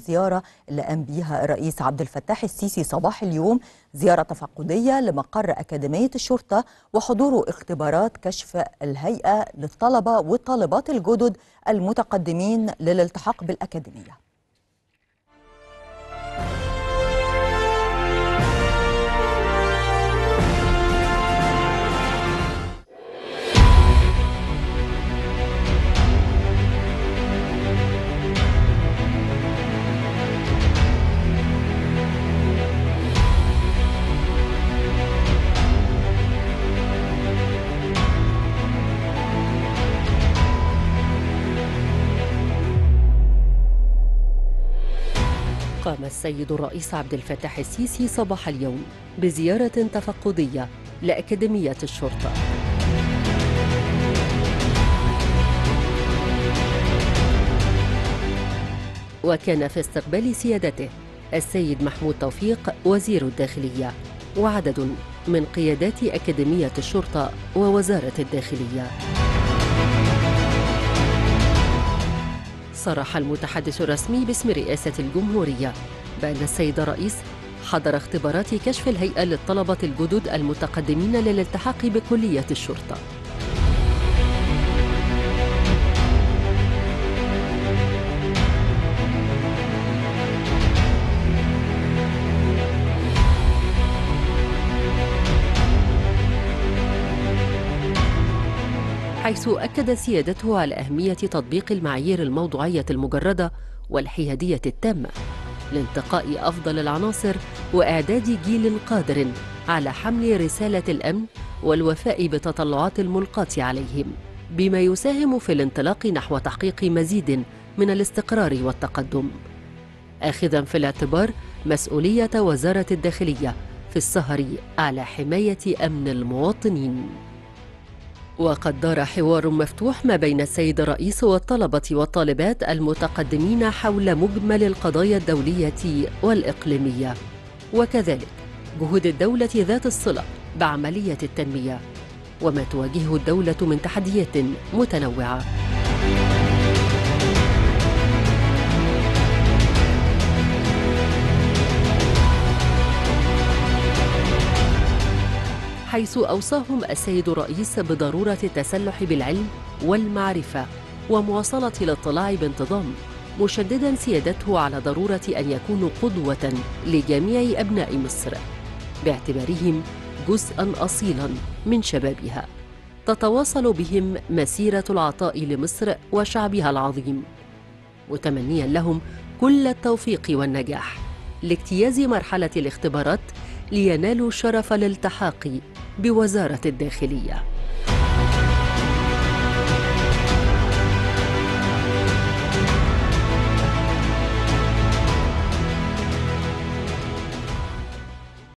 الزيارة اللي قام بيها الرئيس عبد الفتاح السيسي صباح اليوم زيارة تفقدية لمقر أكاديمية الشرطة وحضور اختبارات كشف الهيئة للطلبة والطالبات الجدد المتقدمين للالتحاق بالأكاديمية. قام السيد الرئيس عبد الفتاح السيسي صباح اليوم بزيارة تفقدية لأكاديمية الشرطة. وكان في استقبال سيادته السيد محمود توفيق وزير الداخلية وعدد من قيادات أكاديمية الشرطة ووزارة الداخلية. صرح المتحدث الرسمي باسم رئاسة الجمهورية بأن السيد الرئيس حضر اختبارات كشف الهيئة للطلبة الجدد المتقدمين للالتحاق بكلية الشرطة. حيث أكد سيادته على أهمية تطبيق المعايير الموضوعية المجردة والحيادية التامة لانتقاء أفضل العناصر وإعداد جيل قادر على حمل رسالة الأمن والوفاء بتطلعات الملقاة عليهم بما يساهم في الانطلاق نحو تحقيق مزيد من الاستقرار والتقدم. آخذا في الاعتبار مسؤولية وزارة الداخلية في السهر على حماية أمن المواطنين. وقد دار حوار مفتوح ما بين السيد الرئيس والطلبة والطالبات المتقدمين حول مجمل القضايا الدولية والإقليمية. وكذلك جهود الدولة ذات الصلة بعملية التنمية. وما تواجهه الدولة من تحديات متنوعة. حيث أوصاهم السيد الرئيس بضرورة التسلح بالعلم والمعرفة ومواصلة الاطلاع بانتظام مشددا سيادته على ضرورة أن يكونوا قدوة لجميع أبناء مصر. باعتبارهم جزءا أصيلا من شبابها. تتواصل بهم مسيرة العطاء لمصر وشعبها العظيم. متمنيا لهم كل التوفيق والنجاح. لاجتياز مرحلة الاختبارات لينالوا شرف الالتحاق بوزارة الداخلية.